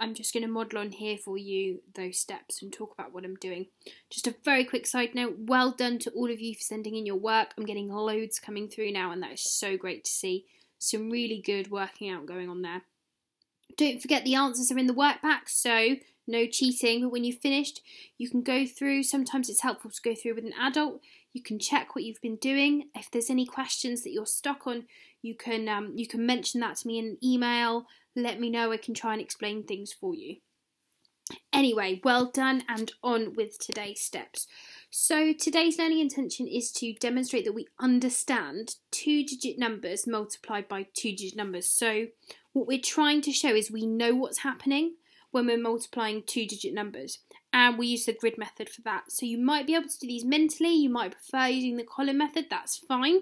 I'm just going to model on here for you those steps and talk about what I'm doing. Just a very quick side note well done to all of you for sending in your work. I'm getting loads coming through now, and that is so great to see. Some really good working out going on there. Don't forget the answers are in the workbook, so no cheating. But when you've finished, you can go through. Sometimes it's helpful to go through with an adult. You can check what you've been doing. If there's any questions that you're stuck on, you can um, you can mention that to me in an email. Let me know. I can try and explain things for you. Anyway, well done and on with today's steps. So, today's learning intention is to demonstrate that we understand two digit numbers multiplied by two digit numbers. So, what we're trying to show is we know what's happening when we're multiplying two digit numbers, and we use the grid method for that. So, you might be able to do these mentally, you might prefer using the column method, that's fine.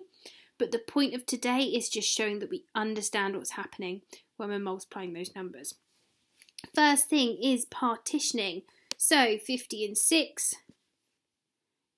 But the point of today is just showing that we understand what's happening when we're multiplying those numbers. First thing is partitioning. So 50 and 6.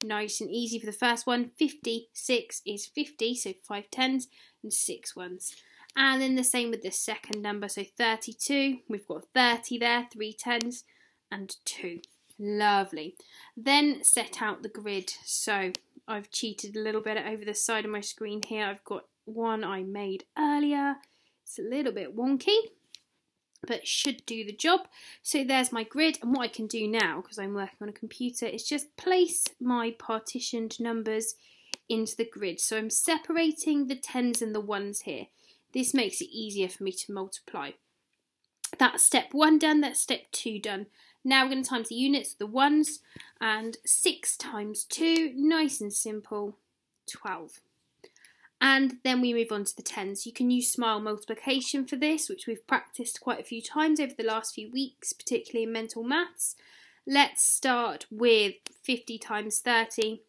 Nice and easy for the first one. 56 is 50, so 5 tens and 6 ones. And then the same with the second number, so 32. We've got 30 there, 3 tens and 2. Lovely. Then set out the grid. So I've cheated a little bit over the side of my screen here. I've got one I made earlier. It's a little bit wonky, but should do the job. So there's my grid, and what I can do now, because I'm working on a computer, is just place my partitioned numbers into the grid. So I'm separating the tens and the ones here. This makes it easier for me to multiply. That's step one done, that's step two done. Now we're going to times the units, the ones, and 6 times 2, nice and simple, 12. And then we move on to the tens. You can use smile multiplication for this, which we've practiced quite a few times over the last few weeks, particularly in mental maths. Let's start with 50 times 30.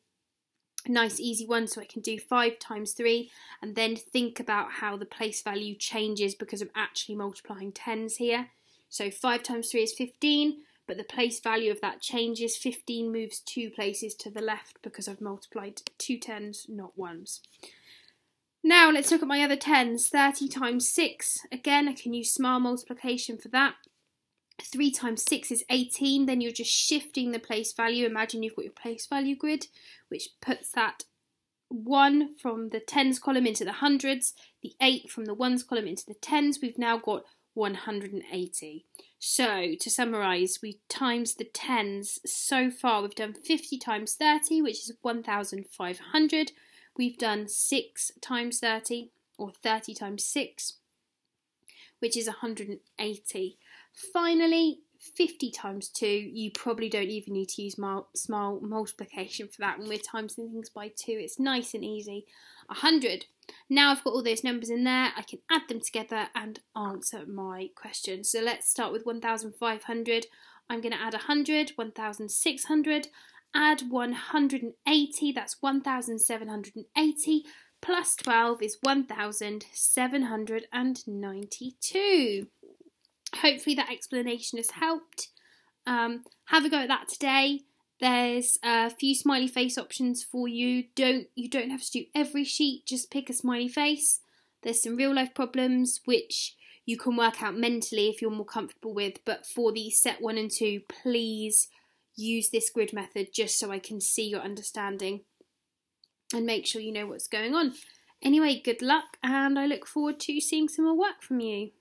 Nice easy one, so I can do 5 times 3 and then think about how the place value changes because I'm actually multiplying tens here. So 5 times 3 is 15, but the place value of that changes. 15 moves two places to the left because I've multiplied two tens, not ones. Now let's look at my other tens. 30 times 6. Again, I can use smile multiplication for that. 3 times 6 is 18. Then you're just shifting the place value. Imagine you've got your place value grid, which puts that 1 from the tens column into the hundreds, the 8 from the ones column into the tens. We've now got 180. So, to summarise, we times the tens so far. We've done 50 times 30, which is 1,500. We've done 6 times 30, or 30 times 6, which is 180. Finally, 50 times 2, you probably don't even need to use small multiplication for that. When we're timesing things by 2, it's nice and easy. 100. Now I've got all those numbers in there, I can add them together and answer my question. So let's start with 1,500. I'm going to add 100, 1,600, add 180, that's 1,780, plus 12 is 1,792. Hopefully that explanation has helped. Um, have a go at that today. There's a few smiley face options for you. Don't you don't have to do every sheet, just pick a smiley face. There's some real life problems which you can work out mentally if you're more comfortable with, but for the set 1 and 2, please use this grid method just so I can see your understanding and make sure you know what's going on. Anyway, good luck and I look forward to seeing some more work from you.